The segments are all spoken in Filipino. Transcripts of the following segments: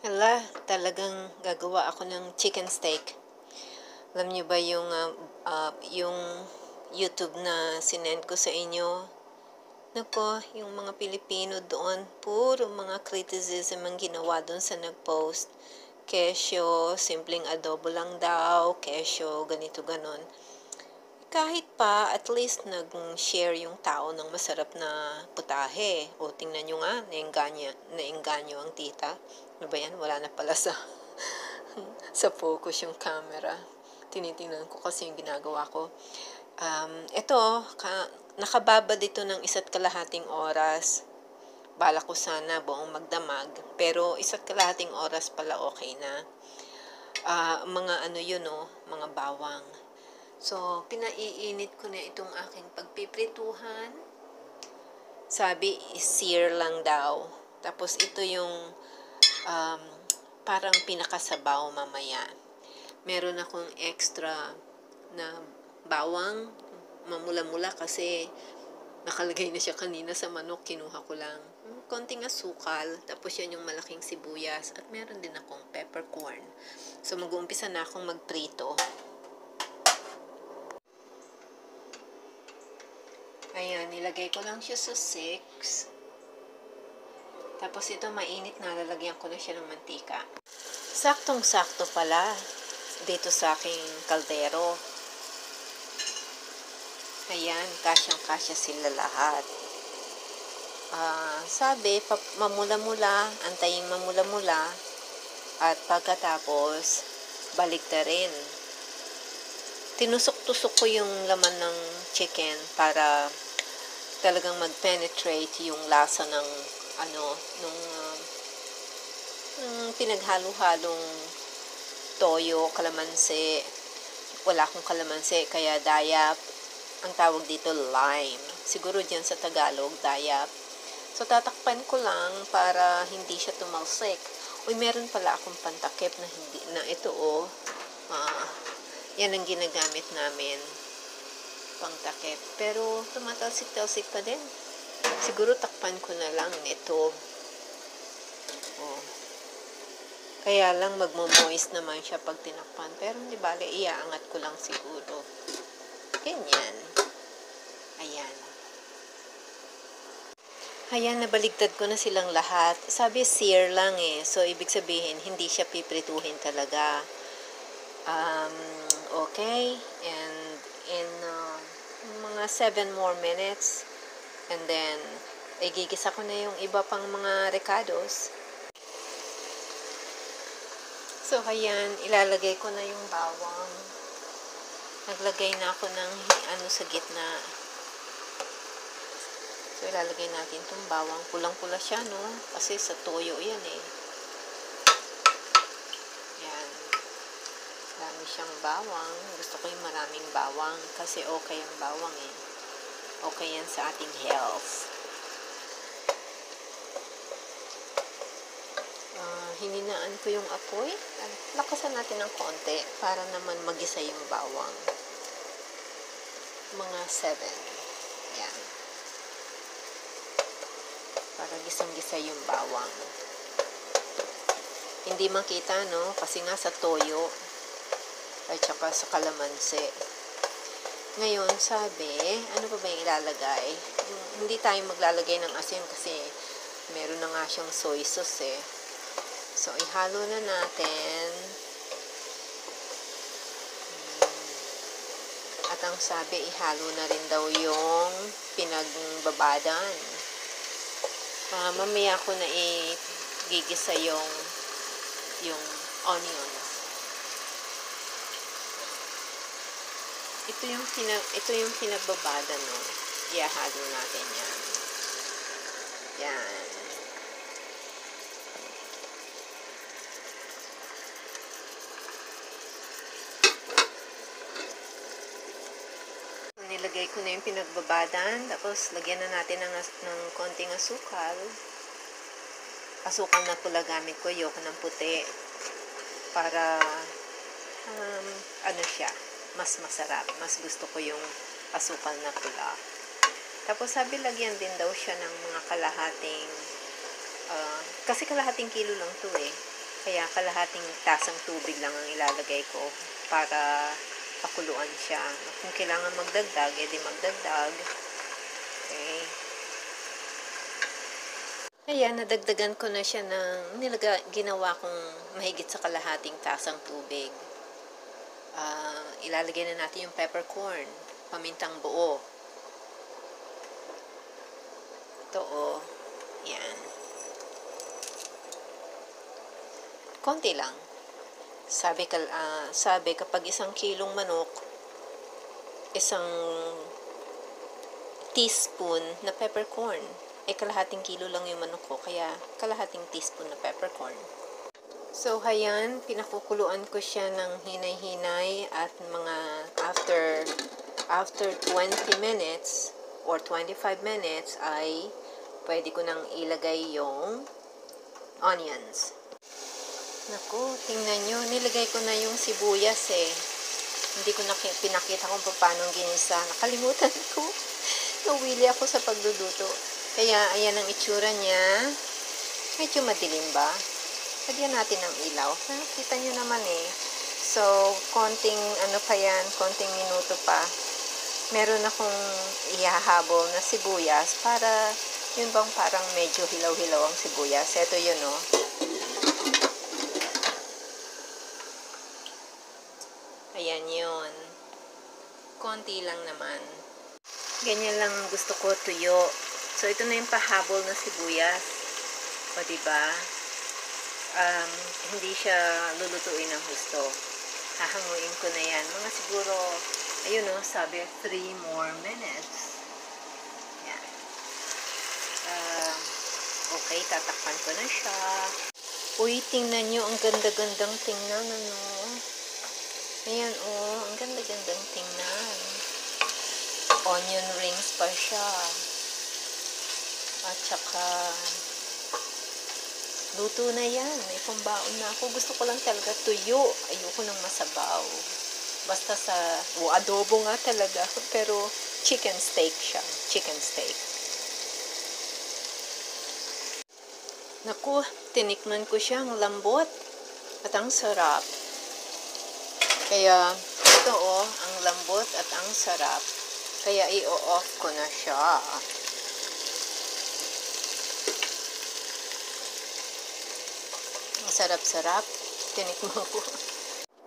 Hala, talagang gagawa ako ng chicken steak. Alam niyo ba yung, ah, ah, yung YouTube na sinend ko sa inyo? Nako, yung mga Pilipino doon, puro mga criticism ang ginawa doon sa nag-post. Kesyo, simpleng adobo lang daw, kesyo, ganito ganon. Kahit pa, at least nag-share yung tao ng masarap na putahe. O tingnan nyo nga, nainganyo, nainganyo ang tita. Ano ba yan? Wala na pala sa, sa focus yung camera. Tinitingnan ko kasi yung ginagawa ko. Um, ito, ka, nakababa dito ng isa't kalahating oras. Bala ko sana buong magdamag. Pero isa't kalahating oras pala okay na. Ah, mga ano yun oh, mga bawang. So, pinaiinit ko na itong aking pagpiprituhan. Sabi, sear lang daw. Tapos ito yung um, parang pinakasabaw mamaya. Meron akong extra na bawang, mamula-mula kasi nakalagay na siya kanina sa manok, kinuha ko lang. Konting asukal, tapos yan yung malaking sibuyas, at meron din akong peppercorn. So, mag-uumpisa na akong magprito. Ayan, nilagay ko lang siya sa 6. Tapos ito mainit na, lalagyan ko na siya ng mantika. Saktong-sakto pala dito sa aking kaldero. Ayan, kasyang-kasya sila lahat. Ah, sabi, mamula-mula, antayin mamula-mula, at pagkatapos, balik na rin. Tinusok-tusok ko yung laman ng chicken para talagang mag-penetrate yung lasa ng ano, nung uh, pinaghalo-halong toyo, kalamansi. Wala akong kalamansi, kaya dayap. Ang tawag dito lime. Siguro dyan sa Tagalog, dayap. So, tatakpan ko lang para hindi siya tumalsik. Uy, meron pala akong pantakip na hindi, na ito oh. Ah, yan ang ginagamit namin pangtakip. Pero tumatalsik-talsik pa din. Siguro takpan ko na lang nito. Oh. Kaya lang magmo-moist naman siya pag tinakpan. Pero hindi bale, iaangat ko lang siguro. Ganyan. Ayan. Ayan, nabaligtad ko na silang lahat. Sabi, sear lang eh. So, ibig sabihin, hindi siya piprituhin talaga. Um, okay. And mga 7 more minutes, and then, igigisa ko na yung iba pang mga recados. So, ayan, ilalagay ko na yung bawang. Naglagay na ako ng ano sa gitna. So, ilalagay natin itong bawang. Pulang-pula siya, no? Kasi sa toyo yan, eh. Yan. Dami siyang bawang. Gusto ko yung maraming bawang. Kasi okay ang bawang, eh. Okay yan sa ating health. Uh, hininaan ko yung apoy. Lakasan natin ng konti para naman magisa yung bawang. Mga 7. Yan para gisang-gisa yung bawang. Hindi makita, no? Kasi nga sa toyo at saka sa kalamansi. Ngayon, sabi, ano pa ba yung ilalagay? Hindi tayo maglalagay ng asin kasi meron na nga siyang soy sauce eh. So, ihalo na natin. At ang sabi, ihalo na rin daw yung pinagbabadan. Uh, mamaya ko na i-gigisa yung yung onions. Ito yung pina, ito yung pinagbabada no. Iahalo natin yan. Yan. nilagay ko na yung pinagbabadan. Tapos, lagyan na natin ng, ng konting asukal. Asukal na pula gamit ko. Yoko ng puti. Para, um, ano siya, mas masarap. Mas gusto ko yung asukal na pula. Tapos, sabi, lagyan din daw siya ng mga kalahating, uh, kasi kalahating kilo lang to eh. Kaya kalahating tasang tubig lang ang ilalagay ko para pakuluan siya. Kung kailangan magdagdag, edi magdagdag. Okay. Kaya nadagdagan ko na siya ng nilaga, ginawa kong mahigit sa kalahating tasang tubig. Ah, ilalagay na natin yung peppercorn, pamintang buo. Ito oh. Yan. Konti lang. Sabi, ka, ah, sabi kapag isang kilong manok, isang teaspoon na peppercorn. Eh, kalahating kilo lang yung manok ko, kaya kalahating teaspoon na peppercorn. So, hayan, pinakukuluan ko siya ng hinay-hinay at mga after after 20 minutes or 25 minutes ay pwede ko nang ilagay yung onions. Naku, tingnan nyo, nilagay ko na yung sibuyas eh. Hindi ko na pinakita kung paano ginisa. Nakalimutan ko. Nawili ako sa pagluluto. Kaya, ayan ang itsura niya. Medyo madilim ba? Lagyan natin ng ilaw. Ha? Kita nyo naman eh. So, konting ano pa yan, konting minuto pa. Meron akong ihahabol na sibuyas para yun bang parang medyo hilaw-hilaw ang sibuyas. Ito yun oh. Ayan yun. Konti lang naman. Ganyan lang gusto ko tuyo. So, ito na yung pahabol na sibuyas. O, diba? Um, hindi siya lulutuin ng husto. Hahanguin ko na yan. Mga siguro, ayun o, sabi, 3 more minutes. Um, okay, tatakpan ko na siya. Uy, tingnan nyo, ang ganda-gandang tingnan, ano. Ayan, oh, ang ganda-gandang tingnan. Onion rings pa siya. At saka, luto na yan. May pambaon na ako. Gusto ko lang talaga tuyo. Ayoko ng masabaw. Basta sa, o adobo nga talaga. Pero, chicken steak siya. Chicken steak. Naku, tinikman ko siya. Ang lambot. At ang sarap. Kaya, ito oh, ang lambot at ang sarap. Kaya i-off ko na siya. Ang sarap-sarap. Tinikman ko.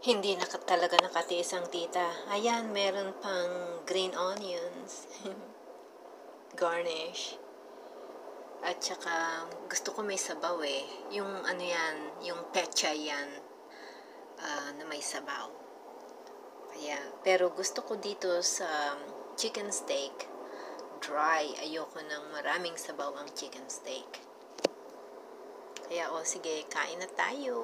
Hindi na talaga nakatiis ang tita. Ayan, meron pang green onions. Garnish. At saka, gusto ko may sabaw eh. Yung ano yan, yung pecha yan. ah, na may sabaw. Kaya, pero gusto ko dito sa chicken steak, dry. Ayoko ng maraming sabaw ang chicken steak. Kaya, o sige, kain na tayo.